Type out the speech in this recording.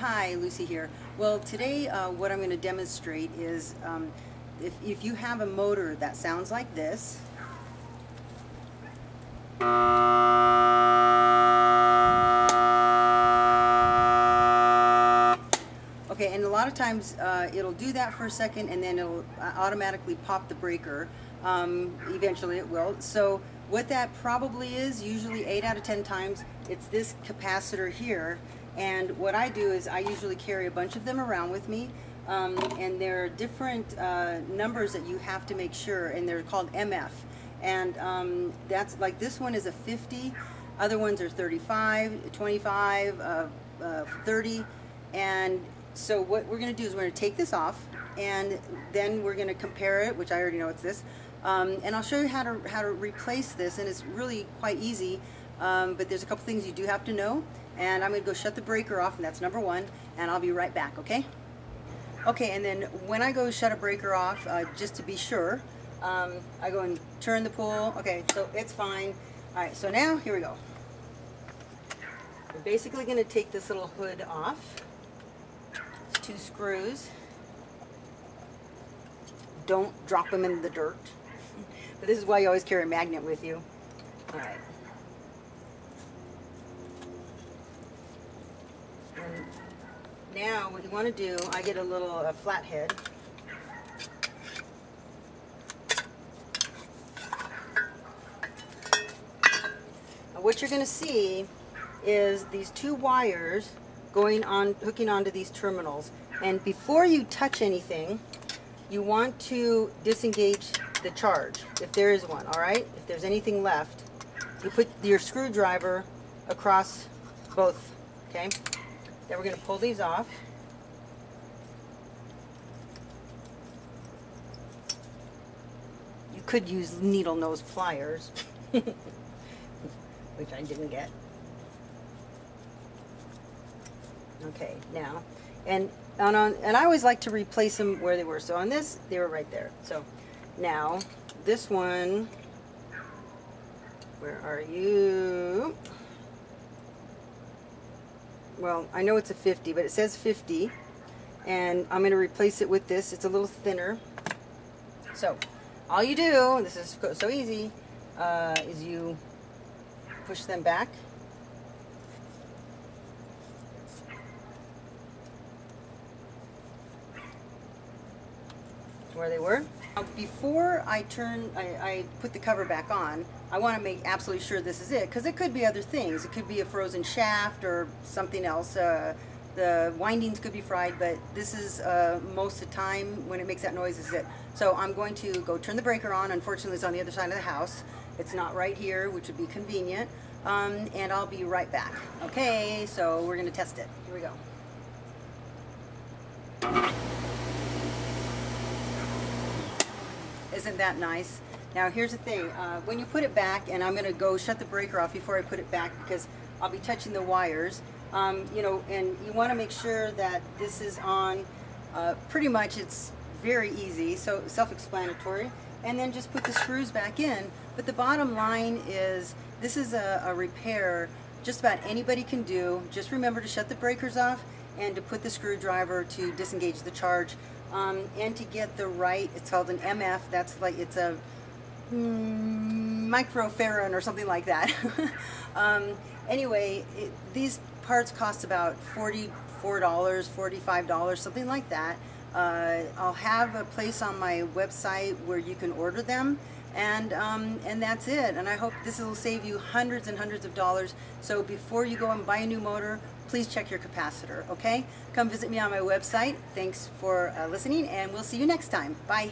Hi, Lucy here. Well, today uh, what I'm going to demonstrate is um, if, if you have a motor that sounds like this, Okay, and a lot of times uh, it'll do that for a second and then it'll uh, automatically pop the breaker. Um, eventually it will. So what that probably is, usually 8 out of 10 times, it's this capacitor here. And what I do is I usually carry a bunch of them around with me. Um, and there are different uh, numbers that you have to make sure, and they're called MF. And um, that's like this one is a 50, other ones are 35, 25, uh, uh, 30, and so what we're going to do is we're going to take this off and then we're going to compare it, which I already know it's this. Um, and I'll show you how to, how to replace this and it's really quite easy. Um, but there's a couple things you do have to know. And I'm going to go shut the breaker off and that's number one. And I'll be right back, okay? Okay, and then when I go shut a breaker off, uh, just to be sure, um, I go and turn the pool. Okay, so it's fine. All right, so now here we go. We're basically going to take this little hood off two screws. Don't drop them in the dirt. But this is why you always carry a magnet with you. All right. And now what you want to do, I get a little flathead. Now what you're going to see is these two wires going on, hooking onto these terminals. And before you touch anything, you want to disengage the charge, if there is one, all right? If there's anything left, you put your screwdriver across both, okay? Then we're gonna pull these off. You could use needle nose pliers, which I didn't get. Okay, now, and on, and I always like to replace them where they were. So on this, they were right there. So now, this one, where are you? Well, I know it's a 50, but it says 50. And I'm going to replace it with this. It's a little thinner. So, all you do, this is so easy, uh, is you push them back where they were. Before I turn, I, I put the cover back on, I want to make absolutely sure this is it, because it could be other things. It could be a frozen shaft or something else. Uh, the windings could be fried, but this is uh, most of the time when it makes that noise is it. So I'm going to go turn the breaker on. Unfortunately, it's on the other side of the house. It's not right here, which would be convenient. Um, and I'll be right back. Okay, so we're going to test it. Here we go. Isn't that nice? Now here's the thing, uh, when you put it back, and I'm going to go shut the breaker off before I put it back because I'll be touching the wires, um, you know, and you want to make sure that this is on, uh, pretty much it's very easy, so self-explanatory, and then just put the screws back in. But the bottom line is, this is a, a repair just about anybody can do. Just remember to shut the breakers off and to put the screwdriver to disengage the charge um, and to get the right, it's called an MF, that's like, it's a mm, microfarad or something like that. um, anyway, it, these parts cost about $44, $45, something like that. Uh, I'll have a place on my website where you can order them and um, and that's it and I hope this will save you hundreds and hundreds of dollars so before you go and buy a new motor please check your capacitor, okay? Come visit me on my website. Thanks for uh, listening, and we'll see you next time. Bye.